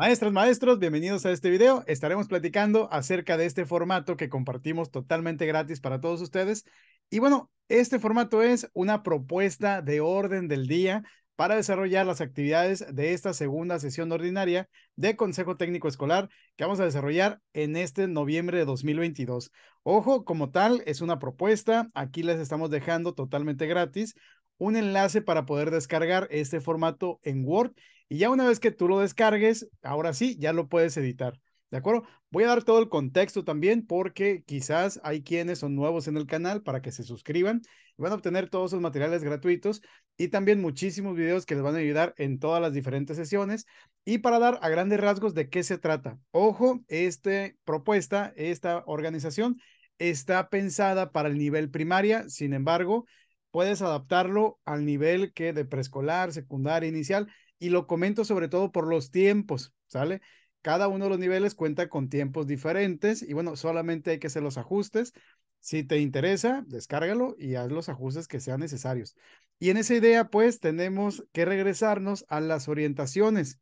Maestras, maestros, bienvenidos a este video. Estaremos platicando acerca de este formato que compartimos totalmente gratis para todos ustedes. Y bueno, este formato es una propuesta de orden del día para desarrollar las actividades de esta segunda sesión ordinaria de Consejo Técnico Escolar que vamos a desarrollar en este noviembre de 2022. Ojo, como tal, es una propuesta. Aquí les estamos dejando totalmente gratis un enlace para poder descargar este formato en Word y ya una vez que tú lo descargues, ahora sí, ya lo puedes editar. ¿De acuerdo? Voy a dar todo el contexto también porque quizás hay quienes son nuevos en el canal para que se suscriban y van a obtener todos sus materiales gratuitos y también muchísimos videos que les van a ayudar en todas las diferentes sesiones y para dar a grandes rasgos de qué se trata. Ojo, esta propuesta, esta organización está pensada para el nivel primaria, sin embargo, puedes adaptarlo al nivel que de preescolar, secundaria, inicial y lo comento sobre todo por los tiempos, ¿sale? Cada uno de los niveles cuenta con tiempos diferentes y bueno, solamente hay que hacer los ajustes. Si te interesa, descárgalo y haz los ajustes que sean necesarios. Y en esa idea, pues, tenemos que regresarnos a las orientaciones.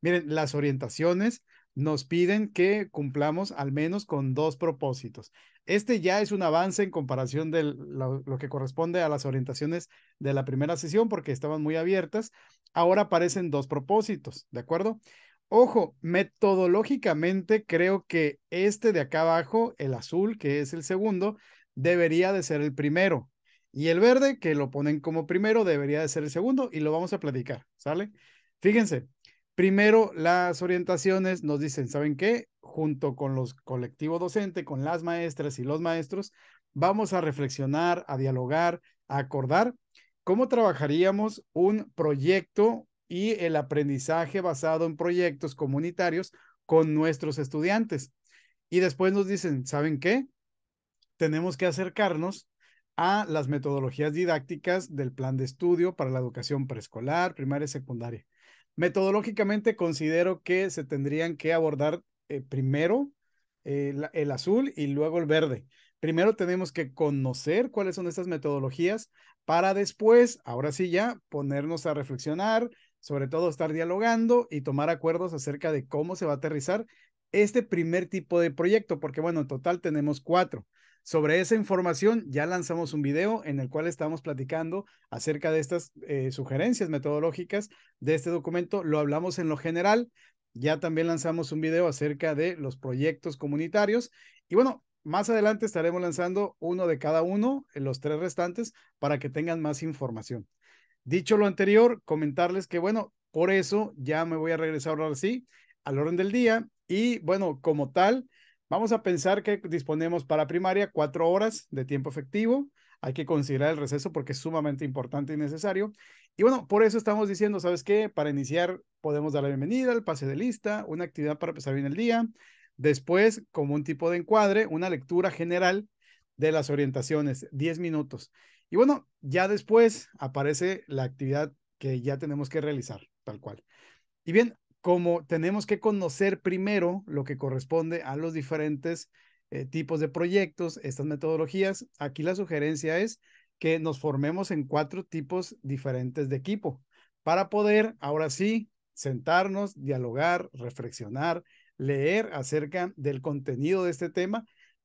Miren, las orientaciones nos piden que cumplamos al menos con dos propósitos. Este ya es un avance en comparación de lo, que corresponde a las orientaciones de la primera sesión porque estaban muy abiertas. Ahora aparecen dos propósitos, ¿de acuerdo? Ojo, metodológicamente creo que este de acá abajo, el azul, que es el segundo, debería de ser el primero. Y el verde, que lo ponen como primero, debería de ser el segundo y lo vamos a platicar, ¿sale? Fíjense, primero las orientaciones nos dicen, ¿saben qué? Junto con los colectivos docente, con las maestras y los maestros, vamos a reflexionar, a dialogar, a acordar cómo trabajaríamos un proyecto y el aprendizaje basado en proyectos comunitarios con nuestros estudiantes. Y después nos dicen, ¿saben qué? Tenemos que acercarnos a las metodologías didácticas del plan de estudio para la educación preescolar, primaria y secundaria. Metodológicamente considero que se tendrían que abordar eh, primero eh, el azul y luego el verde. Primero tenemos que conocer cuáles son estas metodologías para después, ahora sí ya, ponernos a reflexionar, sobre todo estar dialogando y tomar acuerdos acerca de cómo se va a aterrizar este primer tipo de proyecto, porque bueno, en total tenemos cuatro. Sobre esa información ya lanzamos un video en el cual estamos platicando acerca de estas eh, sugerencias metodológicas de este documento. Lo hablamos en lo general. Ya también lanzamos un video acerca de los proyectos comunitarios. Y bueno, más adelante estaremos lanzando uno de cada uno, en los tres restantes, para que tengan más información. Dicho lo anterior, comentarles que, bueno, por eso ya me voy a regresar ahora sí al orden del día y, bueno, como tal, vamos a pensar que disponemos para primaria cuatro horas de tiempo efectivo. Hay que considerar el receso porque es sumamente importante y necesario. Y bueno, por eso estamos diciendo, ¿sabes qué? Para iniciar podemos dar la bienvenida, el pase de lista, una actividad para empezar bien el día. Después, como un tipo de encuadre, una lectura general de las orientaciones, 10 minutos. Y bueno, ya después aparece la actividad que ya tenemos que realizar, tal cual. Y bien, como tenemos que conocer primero lo que corresponde a los diferentes eh, tipos de proyectos, estas metodologías, aquí la sugerencia es que nos formemos en cuatro tipos diferentes de equipo para poder, ahora sí, sentarnos, dialogar, reflexionar, leer acerca del contenido de este tema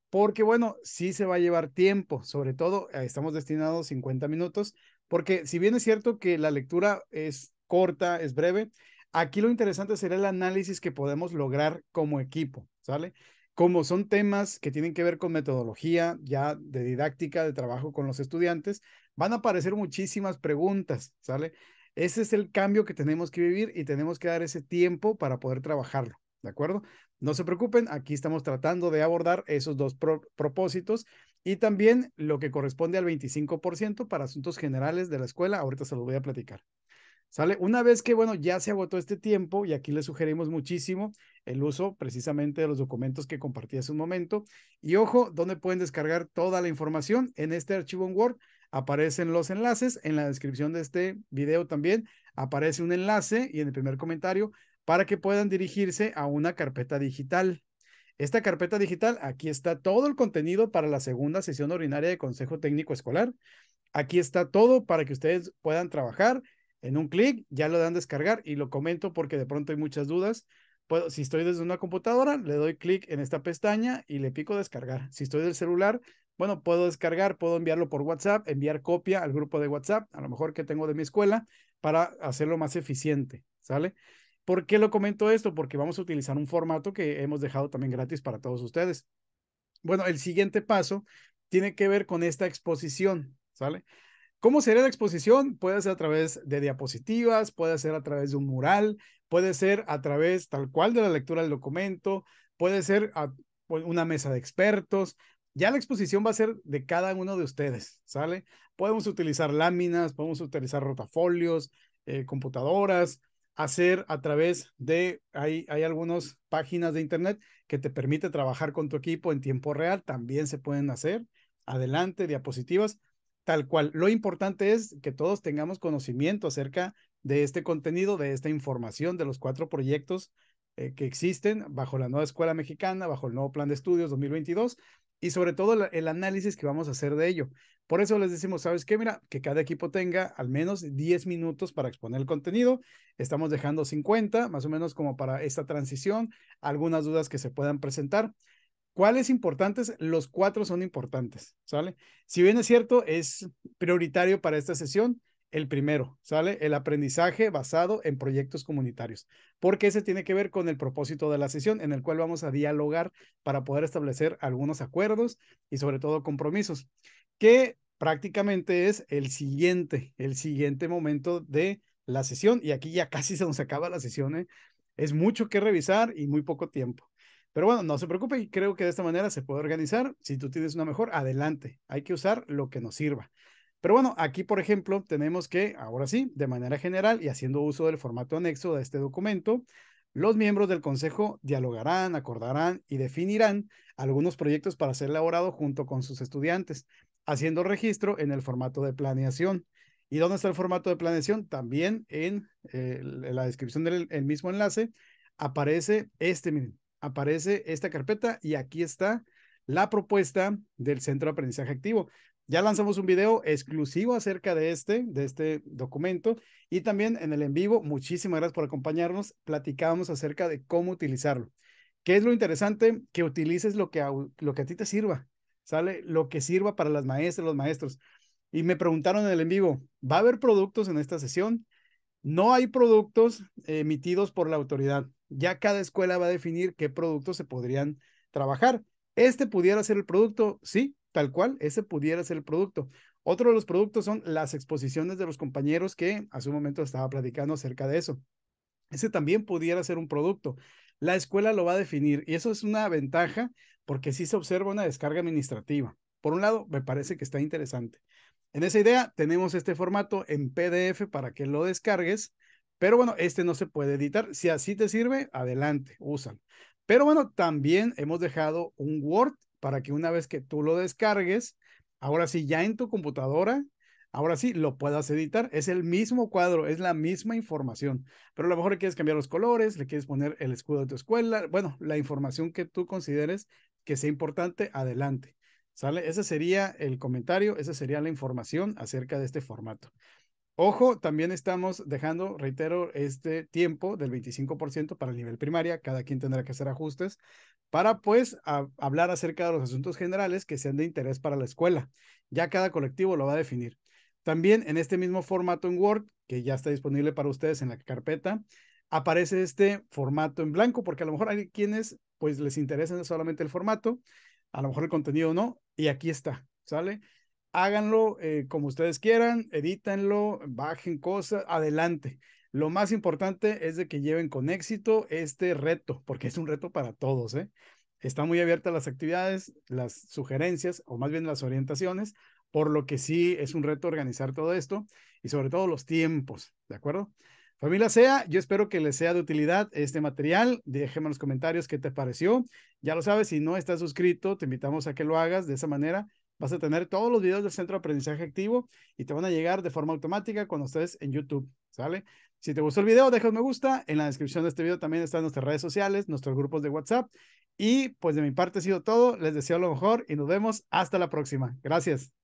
porque bueno, sí se va a llevar tiempo, sobre todo eh, estamos destinados 50 minutos, porque si bien es cierto que la lectura es corta, es breve, aquí lo interesante sería el análisis que podemos lograr como equipo, ¿sale? Como son temas que tienen que ver con metodología ya de didáctica, de trabajo con los estudiantes, van a aparecer muchísimas preguntas, ¿sale? Ese es el cambio que tenemos que vivir y tenemos que dar ese tiempo para poder trabajarlo. ¿De acuerdo? No se preocupen, aquí estamos tratando de abordar esos dos propósitos y también lo que corresponde al 25% para asuntos generales de la escuela. Ahorita se los voy a platicar. ¿Sale? Una vez que, bueno, ya se agotó este tiempo y aquí les sugerimos muchísimo el uso precisamente de los documentos que compartí hace un momento. Y ojo, ¿dónde pueden descargar toda la información? En este archivo en Word aparecen los enlaces. En la descripción de este video también aparece un enlace y en el primer comentario para que puedan dirigirse a una carpeta digital. Esta carpeta digital, aquí está todo el contenido para la segunda sesión ordinaria de Consejo Técnico Escolar. Aquí está todo para que ustedes puedan trabajar. En un clic ya lo dan descargar y lo comento porque de pronto hay muchas dudas. Puedo, si estoy desde una computadora, le doy clic en esta pestaña y le pico descargar. Si estoy del celular, bueno, puedo descargar, puedo enviarlo por WhatsApp, enviar copia al grupo de WhatsApp, a lo mejor que tengo de mi escuela, para hacerlo más eficiente, ¿sale? ¿Por qué lo comento esto? Porque vamos a utilizar un formato que hemos dejado también gratis para todos ustedes. Bueno, el siguiente paso tiene que ver con esta exposición, ¿sale? ¿Cómo sería la exposición? Puede ser a través de diapositivas, puede ser a través de un mural, puede ser a través tal cual de la lectura del documento, puede ser a, pues, una mesa de expertos, ya la exposición va a ser de cada uno de ustedes, ¿sale? Podemos utilizar láminas, podemos utilizar rotafolios, eh, computadoras, hacer a través de, hay, hay algunas páginas de internet que te permite trabajar con tu equipo en tiempo real, también se pueden hacer. Adelante, diapositivas, tal cual. Lo importante es que todos tengamos conocimiento acerca de este contenido, de esta información, de los cuatro proyectos eh, que existen bajo la nueva escuela mexicana, bajo el nuevo plan de estudios 2022 y sobre todo el, análisis que vamos a hacer de ello. Por eso les decimos, ¿sabes qué? Mira, que cada equipo tenga al menos 10 minutos para exponer el contenido. Estamos dejando 50, más o menos como para esta transición, algunas dudas que se puedan presentar. ¿Cuáles importantes? Los cuatro son importantes, ¿sale? Si bien es cierto, es prioritario para esta sesión, el primero, ¿sale? El aprendizaje basado en proyectos comunitarios, porque ese tiene que ver con el propósito de la sesión en el cual vamos a dialogar para poder establecer algunos acuerdos y sobre todo compromisos, que prácticamente es el siguiente, el siguiente momento de la sesión y aquí ya casi se nos acaba la sesión, ¿eh? Es mucho que revisar y muy poco tiempo. Pero bueno, no se preocupe y creo que de esta manera se puede organizar. Si tú tienes una mejor, adelante. Hay que usar lo que nos sirva. Pero bueno, aquí, por ejemplo, tenemos que, ahora sí, de manera general y haciendo uso del formato anexo de este documento, los miembros del Consejo dialogarán, acordarán y definirán algunos proyectos para ser elaborado junto con sus estudiantes, haciendo registro en el formato de planeación. ¿Y dónde está el formato de planeación? También en, eh, la descripción del mismo enlace aparece este, aparece esta carpeta y aquí está la propuesta del Centro de Aprendizaje Activo. Ya lanzamos un video exclusivo acerca de este, de este documento y también en el en vivo, muchísimas gracias por acompañarnos, platicábamos acerca de cómo utilizarlo. ¿Qué es lo interesante? Que utilices lo que a, lo que a ti te sirva, ¿sale? Lo que sirva para las maestras, los maestros. Y me preguntaron en el en vivo, ¿va a haber productos en esta sesión? No hay productos emitidos por la autoridad. Ya cada escuela va a definir qué productos se podrían trabajar. Este pudiera ser el producto, sí, tal cual, ese pudiera ser el producto. Otro de los productos son las exposiciones de los compañeros que hace un momento estaba platicando acerca de eso. Ese también pudiera ser un producto. La escuela lo va a definir y eso es una ventaja porque sí se observa una descarga administrativa. Por un lado, me parece que está interesante. En esa idea tenemos este formato en PDF para que lo descargues, pero bueno, este no se puede editar. Si así te sirve, adelante, úsalo. Pero bueno, también hemos dejado un Word para que una vez que tú lo descargues, ahora sí, ya en tu computadora, ahora sí lo puedas editar. Es el mismo cuadro, es la misma información, pero a lo mejor le quieres cambiar los colores, le quieres poner el escudo de tu escuela, bueno, la información que tú consideres que sea importante, adelante. ¿Sale? Ese sería el comentario, esa sería la información acerca de este formato. Ojo, también estamos dejando, reitero, este tiempo del 25% para el nivel primaria. Cada quien tendrá que hacer ajustes para, pues, hablar acerca de los asuntos generales que sean de interés para la escuela. Ya cada colectivo lo va a definir. También en este mismo formato en Word, que ya está disponible para ustedes en la carpeta, aparece este formato en blanco, porque a lo mejor hay quienes, pues, les interesa solamente el formato, a lo mejor el contenido no, y aquí está, ¿sale? háganlo eh, como ustedes quieran, edítenlo, bajen cosas, adelante. Lo más importante es de que lleven con éxito este reto, porque es un reto para todos, ¿eh? Están muy abiertas las actividades, las sugerencias, o más bien las orientaciones, por lo que sí es un reto organizar todo esto y sobre todo los tiempos, ¿de acuerdo? Familia SEA, yo espero que les sea de utilidad este material. Déjenme en los comentarios qué te pareció. Ya lo sabes, si no estás suscrito, te invitamos a que lo hagas de esa manera vas a tener todos los videos del Centro de Aprendizaje Activo y te van a llegar de forma automática cuando estés en YouTube, ¿sale? Si te gustó el video, deja un me gusta. En la descripción de este video también están nuestras redes sociales, nuestros grupos de WhatsApp. Y pues de mi parte ha sido todo. Les deseo lo mejor y nos vemos hasta la próxima. Gracias.